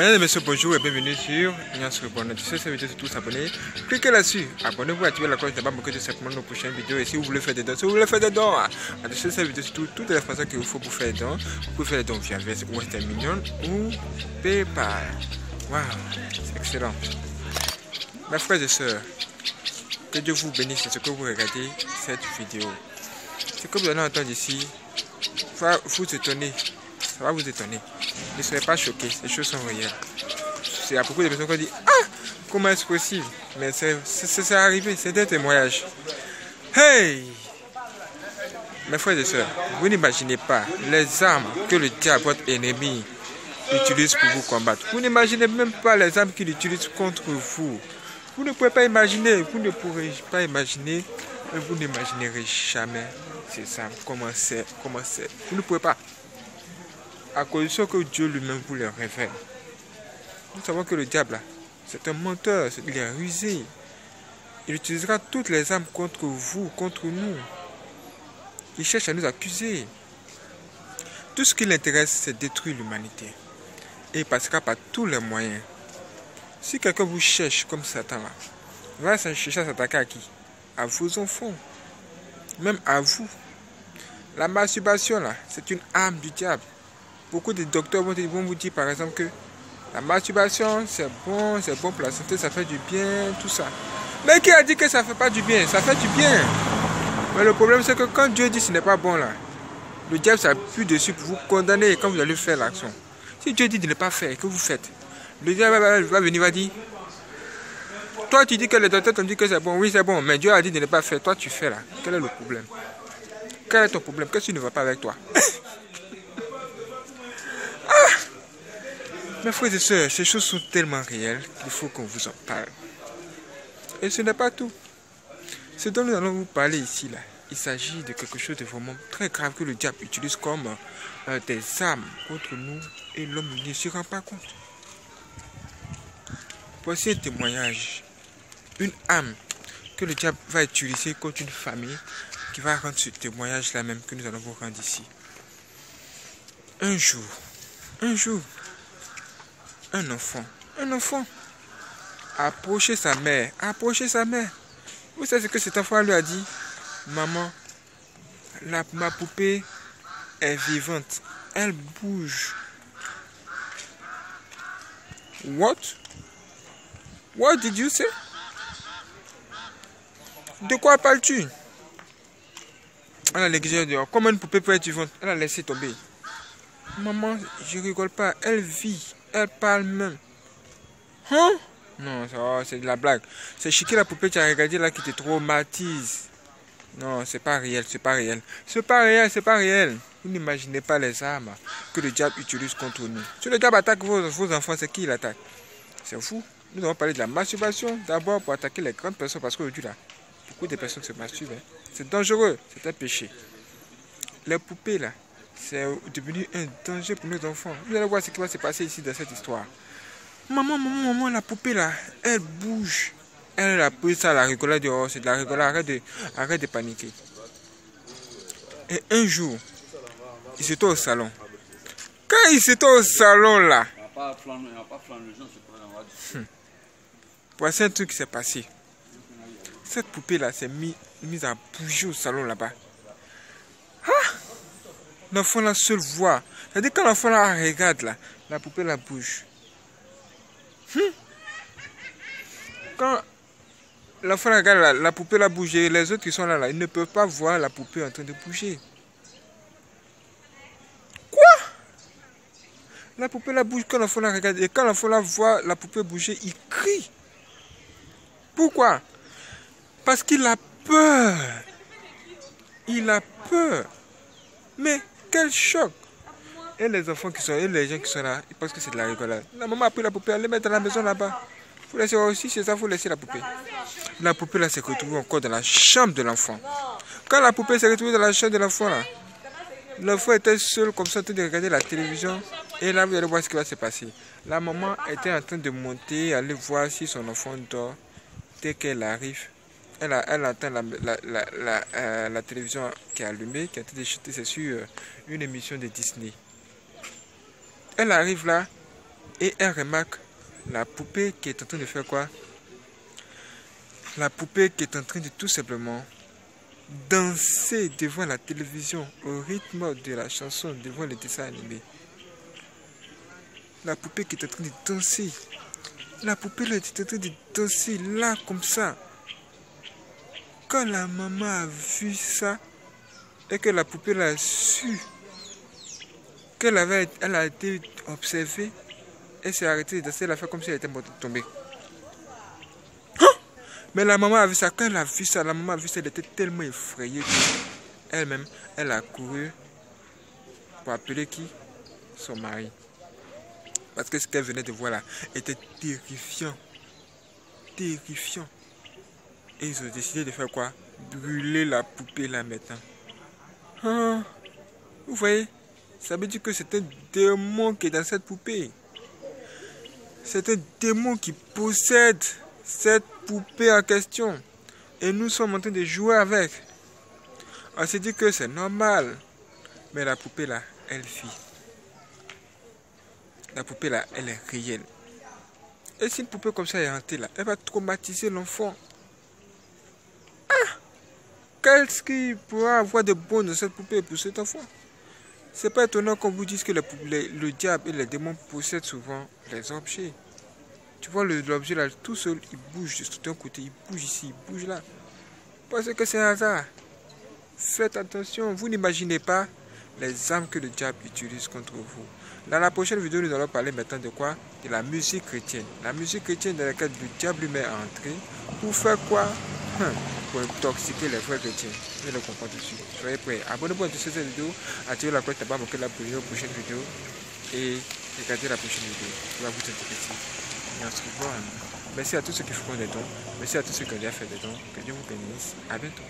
Mesdames et messieurs, bonjour et bienvenue sur Ignace. Si cette vidéo, c'est tous abonnés. Cliquez là-dessus. Abonnez-vous, activez la cloche d'abord pour que de simplement nos prochaines vidéos. Et si vous voulez faire des dons, si vous voulez faire des dons, à cette vidéo, c'est tout, toutes les façons qu'il vous faut pour faire des dons. Vous pouvez faire des dons via Western Million ou PayPal. Wow, c'est excellent. Mes frères et sœurs, que Dieu vous bénisse ce que vous regardez cette vidéo. Ce que vous allez entendre ici va vous étonner. Ça va vous étonner. Ne soyez pas choqués, ces choses sont réelles. C'est à beaucoup de personnes qui disent Ah, comment est-ce possible? Mais c'est arrivé, c'est un témoignage. Hey Mes frères et sœurs, vous n'imaginez pas les armes que le diable, votre ennemi, utilise pour vous combattre. Vous n'imaginez même pas les armes qu'il utilise contre vous. Vous ne pouvez pas imaginer, vous ne pourrez pas imaginer, vous n'imaginerez jamais ces armes. Comment c'est, comment c'est? Vous ne pouvez pas à condition que Dieu lui-même vous les révèle. Nous savons que le diable, c'est un menteur, il est rusé. Il utilisera toutes les armes contre vous, contre nous. Il cherche à nous accuser. Tout ce qui l'intéresse, c'est détruire l'humanité. Et il passera par tous les moyens. Si quelqu'un vous cherche comme Satan, là, va chercher à s'attaquer à qui? À vos enfants. Même à vous. La masturbation, là, c'est une arme du diable. Beaucoup de docteurs vont, vous dire par exemple que la masturbation c'est bon, c'est bon pour la santé, ça fait du bien, tout ça. Mais qui a dit que ça ne fait pas du bien? Ça fait du bien. Mais le problème c'est que quand Dieu dit que ce n'est pas bon là, le diable s'appuie dessus pour vous condamner quand vous allez faire l'action. Si Dieu dit de ne pas faire, que vous faites, le diable va venir va dire Toi tu dis que les docteurs t'ont dit que c'est bon, oui c'est bon, mais Dieu a dit de ne pas faire, toi tu fais là. Quel est le problème? Quel est ton problème? Qu'est-ce qui ne va pas avec toi? Mes frères et sœurs, ces choses sont tellement réelles qu'il faut qu'on vous en parle. Et ce n'est pas tout. Ce dont nous allons vous parler ici, là, il s'agit de quelque chose de vraiment très grave que le diable utilise comme euh, des armes contre nous et l'homme ne se rend pas compte. Voici un témoignage. Une âme que le diable va utiliser contre une famille qui va rendre ce témoignage-là même que nous allons vous rendre ici. Un jour, un jour, un enfant, un enfant, approcher sa mère, approcher sa mère. Vous savez ce que cet enfant lui a dit? Maman, la, ma poupée est vivante, elle bouge. What? What did you say? De quoi parles-tu? Elle a négligé de Comment une poupée peut être vivante? Elle a laissé tomber. Maman, je rigole pas, elle vit. Elle parle même. Hein? Non, c'est de la blague. C'est Chiki la poupée que tu as regardé là qui te traumatise. Non, c'est pas réel, c'est pas réel. C'est pas réel, c'est pas réel. Vous n'imaginez pas les armes que le diable utilise contre nous. Si le diable attaque vos, vos enfants, c'est qui il attaque? C'est fou. Nous allons parler de la masturbation d'abord pour attaquer les grandes personnes parce qu'aujourd'hui là, beaucoup de personnes se masturbent. Hein. C'est dangereux, c'est un péché. Les poupées là, c'est devenu un danger pour nos enfants. Vous allez voir ce qui va se passer ici dans cette histoire. Maman, maman, maman, la poupée là, elle bouge. Elle a pris ça, la rigolade oh, c'est de la rigolade, arrête de, arrête de paniquer. Et un jour, il était au salon. Quand il était au salon là, hmm, voici un truc qui s'est passé. Cette poupée là s'est mise, mise à bouger au salon là-bas. L'enfant la seule voix. C'est-à-dire quand l'enfant la regarde là, la poupée la bouge. Hmm. Quand l'enfant regarde là, la poupée la bouge et les autres qui sont là, là, ils ne peuvent pas voir la poupée en train de bouger. Quoi? La poupée la bouge quand l'enfant la regarde et quand l'enfant la voit la poupée bouger, il crie. Pourquoi? Parce qu'il a peur. Il a peur. Mais quel choc Et les enfants qui sont, et les gens qui sont là, ils pensent que c'est de la rigolade. La maman a pris la poupée, elle les met dans la maison là-bas. Faut laisser aussi, c'est ça, faut laisser la poupée. La poupée là s'est retrouvée encore dans la chambre de l'enfant. Quand la poupée s'est retrouvée dans la chambre de l'enfant là, l'enfant était seul comme ça en train de regarder la télévision. Et là, vous allez voir ce qui va se passer. La maman était en train de monter, aller voir si son enfant dort. Dès qu'elle arrive, elle, a, elle entend euh, la, télévision qui est allumée, qui a été déchirée, c'est sur euh, une émission de Disney. elle arrive là et elle remarque la poupée qui est en train de faire quoi? La poupée qui est en train de tout simplement danser devant la télévision au rythme de la chanson, devant le dessin animé. La poupée qui est en train de danser. La poupée là est en train de danser là comme ça. Quand la maman a vu ça et que la poupée l'a su qu'elle avait elle a été observée, elle s'est arrêtée de danser, elle a fait comme si elle était tombée. Mais la maman a vu ça. Quand elle a vu ça, la maman a vu ça, elle était tellement effrayée qu'elle-même, elle a couru pour appeler qui? Son mari. Parce que ce qu'elle venait de voir là était terrifiant. Terrifiant. Et ils ont décidé de faire quoi? Brûler la poupée là maintenant. Ah, vous voyez? Ça veut dire que c'est un démon qui est dans cette poupée. C'est un démon qui possède cette poupée en question. Et nous sommes en train de jouer avec. On s'est dit que c'est normal. Mais la poupée là, elle vit. La poupée là, elle est réelle. Et si une poupée comme ça est hantée là, elle va traumatiser l'enfant. Qu'est-ce qu'il pourra avoir de bon dans cette poupée pour cet enfant? C'est pas étonnant qu'on vous dise que le, le diable et les démons possèdent souvent les objets. Tu vois l'objet là, tout seul, il bouge de tout un côté, il bouge ici, il bouge là. Parce que c'est un hasard. Faites attention, vous n'imaginez pas les armes que le diable utilise contre vous. Dans la prochaine vidéo, nous allons parler maintenant de quoi? De la musique chrétienne. La musique chrétienne dans laquelle le diable lui met à entrer pour faire quoi? Pour intoxiquer les vrais chrétiens. Je le comprends dessus. Soyez prêts. Abonnez-vous à cette vidéo, activez la cloche pour ne pas la prochaine vidéo et regardez la prochaine vidéo. Ça va vous intéresser. Merci à tous ceux qui font des dons. Merci à tous ceux qui ont déjà fait des dons. Que Dieu vous bénisse. À bientôt.